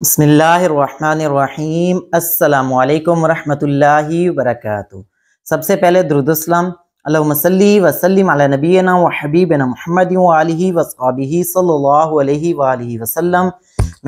बसमीम अल्लाम वरहमतुल्लाहि वबरकातुहू। सबसे पहले द्रुदस्लाम अल्लामसली वसलम नबीना व हबीबना वसाबी सल्लल्लाहु अलैहि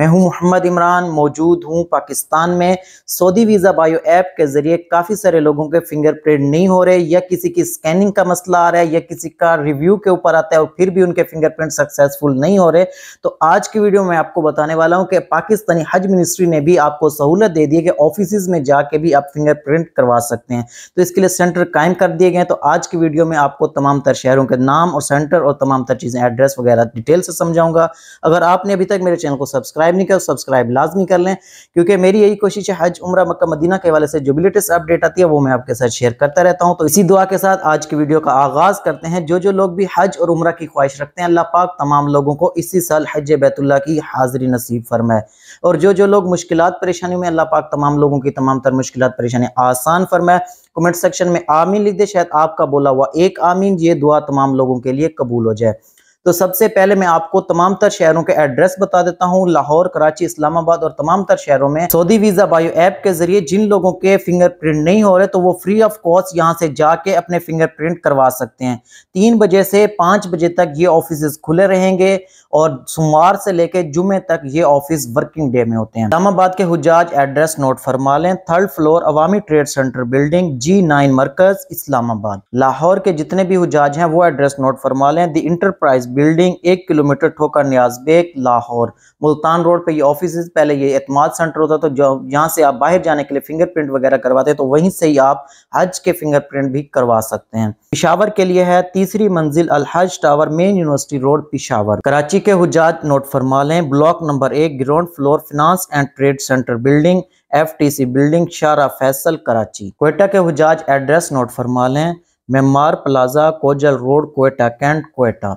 मैं हूँ मोहम्मद इमरान, मौजूद हूँ पाकिस्तान में। सऊदी वीज़ा बायो ऐप के ज़रिए काफ़ी सारे लोगों के फिंगरप्रिंट नहीं हो रहे, या किसी की स्कैनिंग का मसला आ रहा है, या किसी का रिव्यू के ऊपर आता है और फिर भी उनके फिंगरप्रिंट सक्सेसफुल नहीं हो रहे। तो आज की वीडियो में आपको बताने वाला हूँ कि पाकिस्तानी हज मिनिस्ट्री ने भी आपको सहूलत दे दी है कि ऑफ़िस में जाके भी आप फिंगरप्रिंट करवा सकते हैं। तो इसके लिए सेंटर कायम कर दिए गए तो आज की वीडियो में आपको तमाम तर शहरों के नाम और सेंटर और तमाम तर चीज़ें, एड्रेस वगैरह डिटेल से समझाऊँगा। अगर आपने अभी तक मेरे चैनल को सब्सक्राइब सब्सक्राइब नहीं कर सब्सक्राइब लाजमी कर लें, क्योंकि मेरी यही कोशिश है, हज, उम्र, मक्का, मदीना के वाले से जो भी लेटेस्ट अपडेट आती है, वो मैं आपके साथ शेयर करता रहता हूँ। तो इसी दुआ के साथ आज की वीडियो का आगाज़ करते हैं। जो जो लोग भी हज और उम्र की ख्वाहिश रखते हैं, अल्लाह पाक तमाम लोगों को इसी साल हज बैतुल्ला की हाजिरी नसीब फरमाए। और जो जो लोग मुश्किल परेशानी में, अल्लाह पाक तमाम लोगों की तमाम तर मुश्किल परेशानी आसान फरमाए। कमेंट सेक्शन में आमीन लिख दे, शायद आपका बोला हुआ एक आमीन, ये दुआ तमाम लोगों के लिए कबूल हो जाए। तो सबसे पहले मैं आपको तमाम तर शहरों के एड्रेस बता देता हूँ, लाहौर, कराची, इस्लामाबाद और तमाम तर शहरों में। सऊदी वीज़ा बायो ऐप के ज़रिए जिन लोगों के फिंगरप्रिंट नहीं हो रहे तो वो फ्री ऑफ़ कॉस्ट यहाँ से जाके अपने फिंगरप्रिंट करवा सकते हैं। तीन बजे से पाँच बजे तक ये ऑफ़िस खुले रहेंगे और सोमवार से लेकर जुमे तक ये ऑफ़िस वर्किंग डे में होते हैं। इस्लामाबाद के हुजाज एड्रेस नोट फरमा लें third floor Awami trade centre building G nine मरकज इस्लामाबाद। लाहौर के जितने भी हुजाज हैं, वो एड्रेस नोट फरमा लें। दी इंटरप्राइज बिल्डिंग एक किलोमीटर ठोकर न्याज बेग, लाहौर। मुल्तान रोड पे ये ऑफ़िस पहले ये एतमाद सेंटर होता तो यहाँ से आप बाहर जाने के लिए फिंगरप्रिंट वगैरह करवाते तो वहीं से ही आप हज के फिंगरप्रिंट भी करवा सकते हैं। पिशावर के लिए है तीसरी मंजिल Alhaj tower main university road Peshawar. Karachi के हुजात नोट फरमा लें ब्लॉक नंबर एक ground floor finance and trade center building F T C building Shahrah Faisal Karachi Quetta के हुजाज एड्रेस नोट फरमा लें Memar plaza Kozal road Quetta cantt Quetta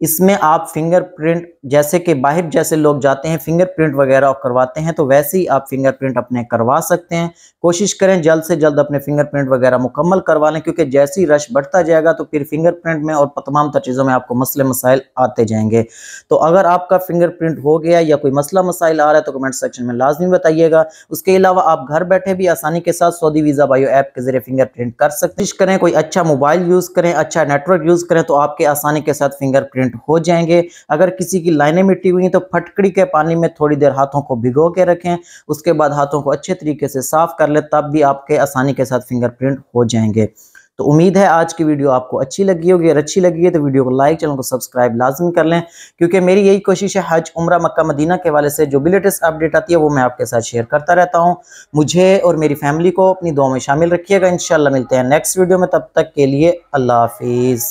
इसमें आप फिंगरप्रिंट जैसे कि बाहर जैसे लोग जाते हैं फिंगरप्रिंट वगैरह करवाते हैं तो वैसे ही आप फिंगरप्रिंट अपने करवा सकते हैं। कोशिश करें जल्द से जल्द अपने फिंगरप्रिंट वगैरह मुकम्मल करवा लें, क्योंकि जैसे ही रश बढ़ता जाएगा तो फिर फिंगरप्रिंट में और तमाम तर चीज़ों में आपको मसले मसाइल आते जाएँगे। तो अगर आपका फिंगरप्रिंट हो गया या कोई मसला मसाइल आ रहा है तो कमेंट सेक्शन में लाजमी बताइएगा। उसके अलावा आप घर बैठे भी आसानी के साथ सऊदी वीज़ा बायो ऐप के ज़रिए फिंगरप्रिंट कर सकते करें कोई अच्छा मोबाइल यूज़ करें अच्छा नेटवर्क यूज़ करें तो आपके आसानी के साथ फिंगरप्रिंट हो जाएँगे। अगर किसी की लाइनें मिट्टी हुई तो फटकड़ी के पानी में थोड़ी देर हाथों को भिगो के रखें। उसके बाद हाथों को अच्छे तरीके से साफ़ कर ले, तब भी आपके आसानी के साथ फिंगरप्रिंट हो जाएँगे। तो उम्मीद है आज की वीडियो आपको अच्छी लगी होगी। अगर अच्छी लगी है तो वीडियो को लाइक चैनल को सब्सक्राइब लाजमी कर लें, क्योंकि मेरी यही कोशिश है हज, उम्र, मक्का, मदीना के वाले से जो भी लेटेस्ट अपडेट आती है, वो मैं आपके साथ शेयर करता रहता हूँ। मुझे और मेरी फैमिली को अपनी दुआ में शामिल रखिएगा। इंशाल्लाह मिलते हैं नेक्स्ट वीडियो में। तब तक के लिए अल्लाह हाफिज़।